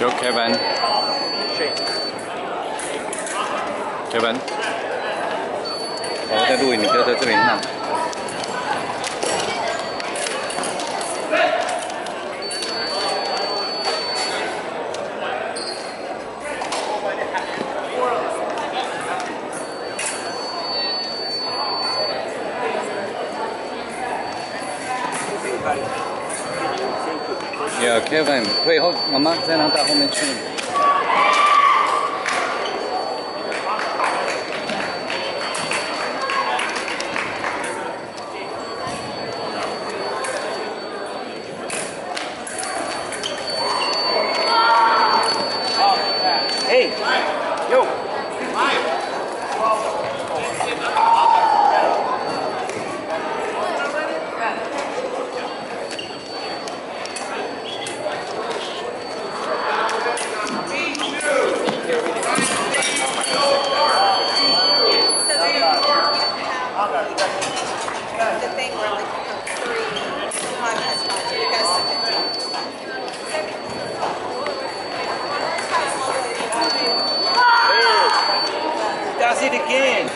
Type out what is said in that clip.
Go, Kevin，Kevin，我在录影，你不要在这里闹。Kevin，可以后妈妈在那到后面去。again.